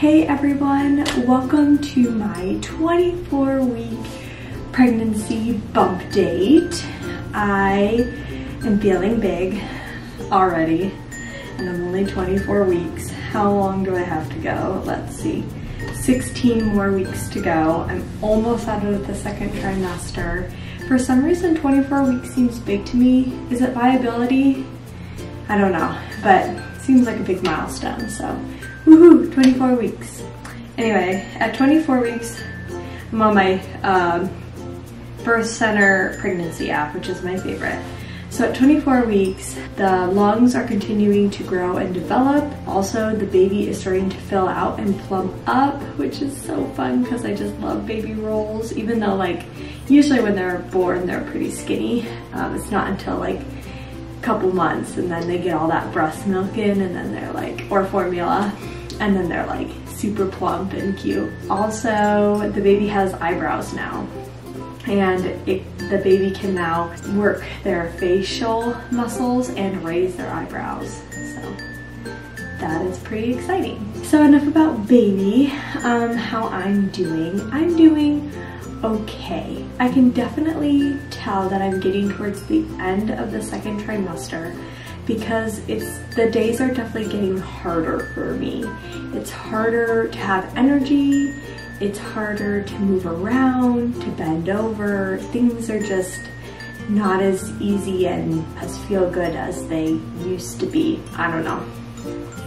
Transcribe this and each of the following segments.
Hey everyone, welcome to my 24 week pregnancy bump date. I am feeling big already and I'm only 24 weeks. How long do I have to go? Let's see. 16 more weeks to go. I'm almost out of the second trimester. For some reason, 24 weeks seems big to me. Is it viability? I don't know, but seems like a big milestone, so woohoo, 24 weeks. Anyway, at 24 weeks, I'm on my um, birth center pregnancy app, which is my favorite. So at 24 weeks, the lungs are continuing to grow and develop. Also, the baby is starting to fill out and plump up, which is so fun because I just love baby rolls, even though like usually when they're born, they're pretty skinny. Um, it's not until like a couple months and then they get all that breast milk in and then they're like, or formula, and then they're like super plump and cute. Also, the baby has eyebrows now and it, the baby can now work their facial muscles and raise their eyebrows. So that is pretty exciting. So enough about baby, um, how I'm doing. I'm doing okay. I can definitely tell that I'm getting towards the end of the second trimester because it's the days are definitely getting harder for me. It's harder to have energy, it's harder to move around, to bend over. Things are just not as easy and as feel good as they used to be. I don't know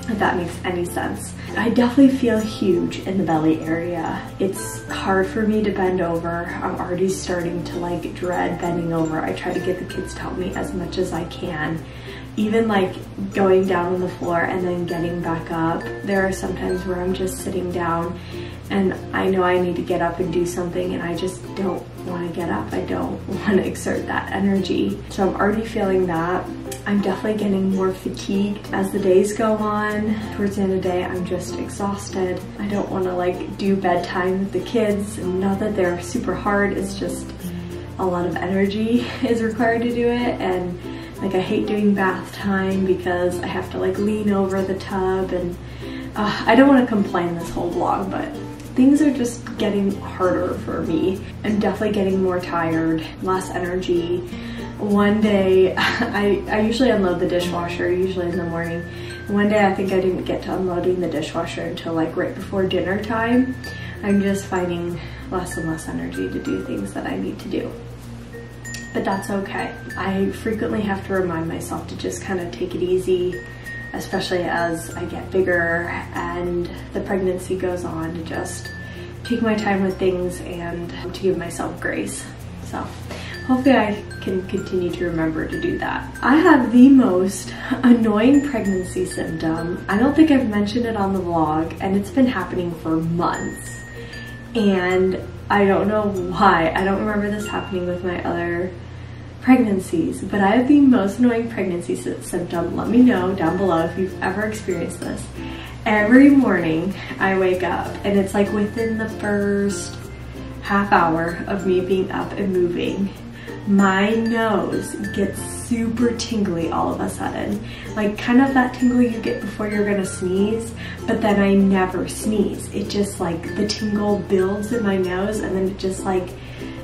if that makes any sense. I definitely feel huge in the belly area. It's hard for me to bend over. I'm already starting to like dread bending over. I try to get the kids to help me as much as I can even like going down on the floor and then getting back up, there are sometimes where I'm just sitting down and I know I need to get up and do something and I just don't want to get up. I don't want to exert that energy. So I'm already feeling that. I'm definitely getting more fatigued as the days go on. Towards the end of the day, I'm just exhausted. I don't want to like do bedtime with the kids. Not that they're super hard, it's just a lot of energy is required to do it and like I hate doing bath time because I have to like lean over the tub and uh, I don't want to complain this whole vlog, but things are just getting harder for me. I'm definitely getting more tired, less energy. One day, I, I usually unload the dishwasher, usually in the morning. One day I think I didn't get to unloading the dishwasher until like right before dinner time. I'm just finding less and less energy to do things that I need to do but that's okay. I frequently have to remind myself to just kind of take it easy, especially as I get bigger and the pregnancy goes on to just take my time with things and to give myself grace. So hopefully I can continue to remember to do that. I have the most annoying pregnancy symptom. I don't think I've mentioned it on the vlog and it's been happening for months. And I don't know why. I don't remember this happening with my other pregnancies, but I have the most annoying pregnancy symptom. Let me know down below if you've ever experienced this. Every morning I wake up and it's like within the first half hour of me being up and moving, my nose gets super tingly all of a sudden. Like kind of that tingle you get before you're gonna sneeze, but then I never sneeze. It just like, the tingle builds in my nose and then it just like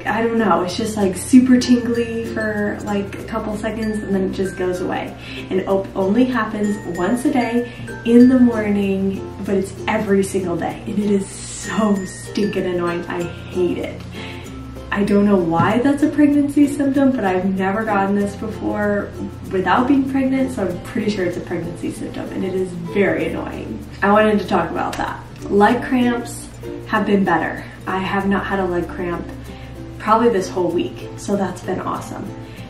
I don't know, it's just like super tingly for like a couple seconds and then it just goes away. And it only happens once a day in the morning, but it's every single day. And it is so stinking annoying. I hate it. I don't know why that's a pregnancy symptom, but I've never gotten this before without being pregnant, so I'm pretty sure it's a pregnancy symptom and it is very annoying. I wanted to talk about that. Leg cramps have been better. I have not had a leg cramp probably this whole week. So that's been awesome.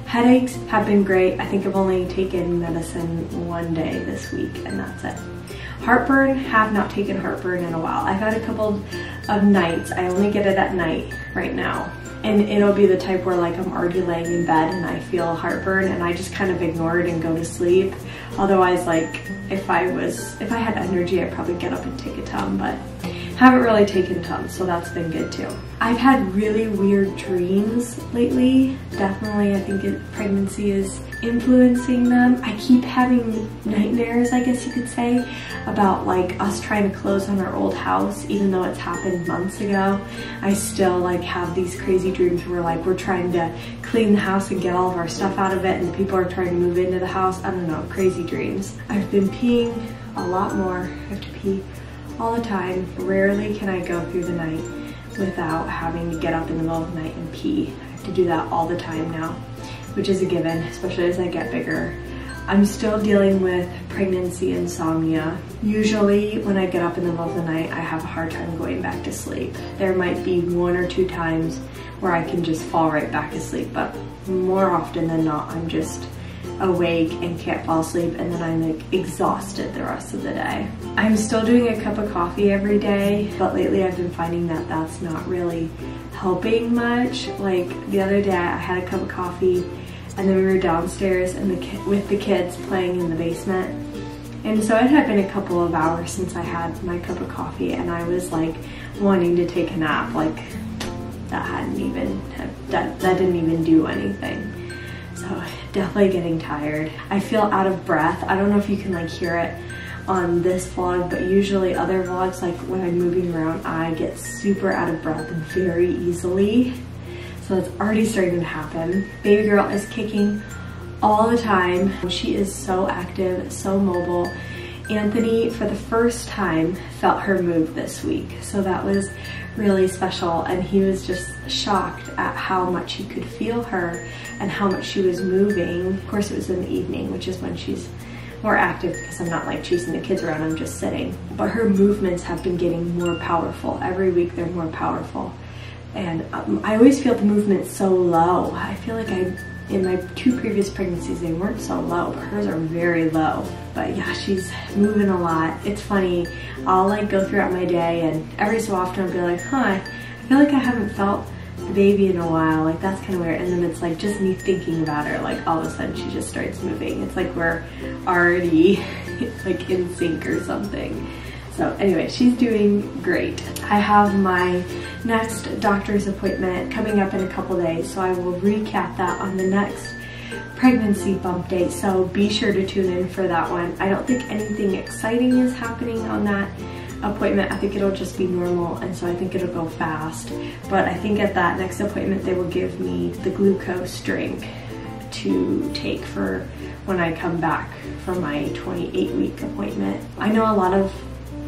Headaches have been great. I think I've only taken medicine one day this week and that's it. Heartburn, have not taken heartburn in a while. I've had a couple of nights. I only get it at night right now. And it'll be the type where like I'm already laying in bed and I feel heartburn and I just kind of ignore it and go to sleep. Otherwise, like if I was, if I had energy, I'd probably get up and take a Tums, but haven't really taken Tums, so that's been good too. I've had really weird dreams lately. Definitely, I think it, pregnancy is influencing them. I keep having nightmares, I guess you could say, about like us trying to close on our old house, even though it's happened months ago. I still like have these crazy dreams where like we're trying to clean the house and get all of our stuff out of it and people are trying to move into the house. I don't know, crazy dreams. I've been peeing a lot more. I have to pee all the time. Rarely can I go through the night without having to get up in the middle of the night and pee. I have to do that all the time now which is a given, especially as I get bigger. I'm still dealing with pregnancy insomnia. Usually when I get up in the middle of the night, I have a hard time going back to sleep. There might be one or two times where I can just fall right back to sleep, but more often than not, I'm just awake and can't fall asleep and then I'm like exhausted the rest of the day. I'm still doing a cup of coffee every day, but lately I've been finding that that's not really helping much. Like the other day I had a cup of coffee and then we were downstairs and the with the kids playing in the basement. And so it had been a couple of hours since I had my cup of coffee and I was like wanting to take a nap. Like that hadn't even, that, that didn't even do anything. So definitely getting tired. I feel out of breath. I don't know if you can like hear it on this vlog, but usually other vlogs, like when I'm moving around, I get super out of breath very easily. So it's already starting to happen. Baby girl is kicking all the time. She is so active, so mobile. Anthony, for the first time, felt her move this week. So that was really special. And he was just shocked at how much he could feel her and how much she was moving. Of course, it was in the evening, which is when she's more active because I'm not like chasing the kids around, I'm just sitting. But her movements have been getting more powerful. Every week they're more powerful. And um, I always feel the movement so low. I feel like I, in my two previous pregnancies, they weren't so low, but hers are very low. But yeah, she's moving a lot. It's funny, I'll like go throughout my day and every so often I'll be like, huh, I feel like I haven't felt the baby in a while. Like that's kind of weird. And then it's like just me thinking about her, like all of a sudden she just starts moving. It's like we're already like in sync or something. So anyway, she's doing great. I have my next doctor's appointment coming up in a couple days, so I will recap that on the next pregnancy bump date. So be sure to tune in for that one. I don't think anything exciting is happening on that appointment. I think it'll just be normal and so I think it'll go fast. But I think at that next appointment they will give me the glucose drink to take for when I come back for my 28 week appointment. I know a lot of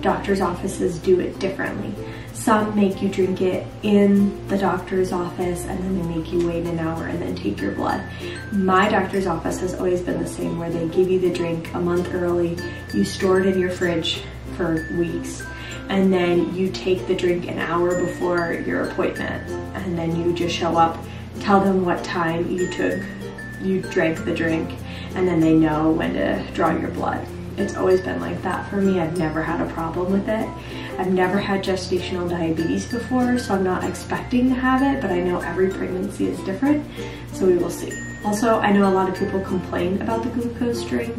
doctor's offices do it differently. Some make you drink it in the doctor's office and then they make you wait an hour and then take your blood. My doctor's office has always been the same where they give you the drink a month early, you store it in your fridge for weeks, and then you take the drink an hour before your appointment and then you just show up, tell them what time you took, you drank the drink, and then they know when to draw your blood. It's always been like that for me. I've never had a problem with it. I've never had gestational diabetes before, so I'm not expecting to have it, but I know every pregnancy is different, so we will see. Also, I know a lot of people complain about the glucose drink.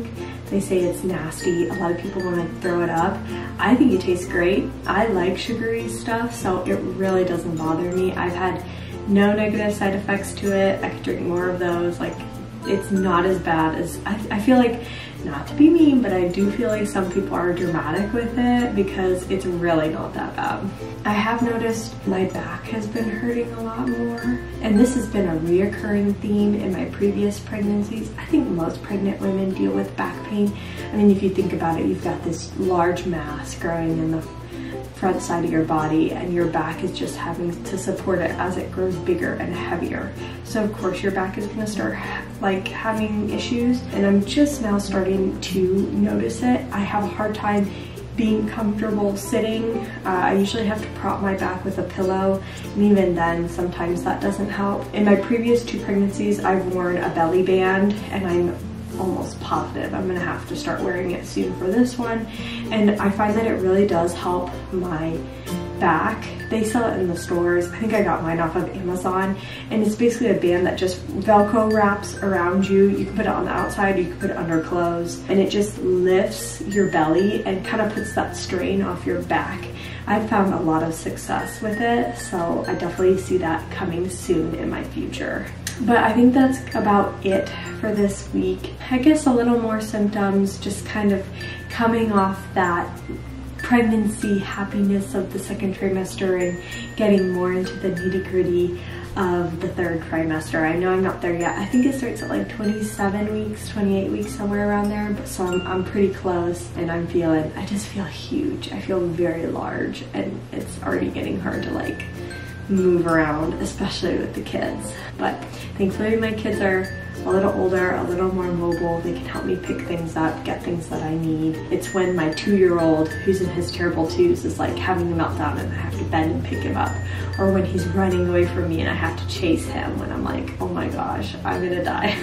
They say it's nasty. A lot of people want to throw it up. I think it tastes great. I like sugary stuff, so it really doesn't bother me. I've had no negative side effects to it. I could drink more of those. Like, it's not as bad as, I, I feel like not to be mean, but I do feel like some people are dramatic with it because it's really not that bad. I have noticed my back has been hurting a lot more, and this has been a reoccurring theme in my previous pregnancies. I think most pregnant women deal with back pain. I mean, if you think about it, you've got this large mass growing in the front side of your body and your back is just having to support it as it grows bigger and heavier. So of course your back is gonna start like having issues and I'm just now starting to notice it. I have a hard time being comfortable sitting. Uh, I usually have to prop my back with a pillow and even then sometimes that doesn't help. In my previous two pregnancies I've worn a belly band and I'm almost positive I'm gonna have to start wearing it soon for this one. And I find that it really does help my back. They sell it in the stores. I think I got mine off of Amazon. And it's basically a band that just Velcro wraps around you. You can put it on the outside, you can put it under clothes. And it just lifts your belly and kind of puts that strain off your back. I've found a lot of success with it, so I definitely see that coming soon in my future. But I think that's about it for this week. I guess a little more symptoms, just kind of coming off that pregnancy happiness of the second trimester and getting more into the nitty gritty of the third trimester. I know I'm not there yet. I think it starts at like 27 weeks, 28 weeks, somewhere around there. But so I'm, I'm pretty close and I'm feeling, I just feel huge. I feel very large and it's already getting hard to like move around, especially with the kids. But thankfully my kids are a little older, a little more mobile. They can help me pick things up, get things that I need. It's when my two-year-old, who's in his terrible twos, is like having a meltdown and I have to bend and pick him up. Or when he's running away from me and I have to chase him when I'm like, oh my gosh, I'm gonna die.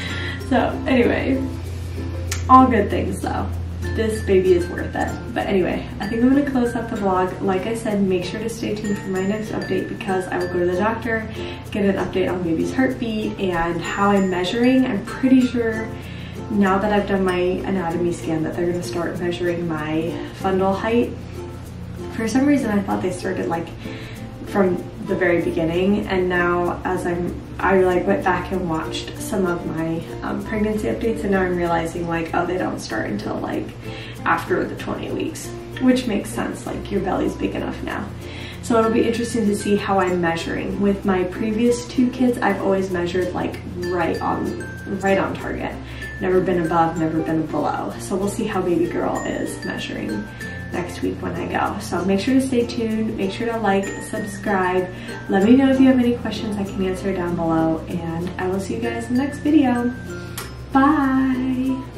so anyway, all good things though this baby is worth it. But anyway, I think I'm gonna close out the vlog. Like I said, make sure to stay tuned for my next update because I will go to the doctor, get an update on baby's heartbeat and how I'm measuring. I'm pretty sure now that I've done my anatomy scan that they're gonna start measuring my fundal height. For some reason, I thought they started like from the very beginning and now as I'm I like went back and watched some of my um, pregnancy updates and now I'm realizing like oh they don't start until like after the 20 weeks which makes sense like your belly's big enough now. So it'll be interesting to see how I'm measuring. With my previous two kids I've always measured like right on right on target. Never been above never been below. So we'll see how baby girl is measuring next week when I go. So make sure to stay tuned, make sure to like, subscribe. Let me know if you have any questions I can answer down below and I will see you guys in the next video. Bye!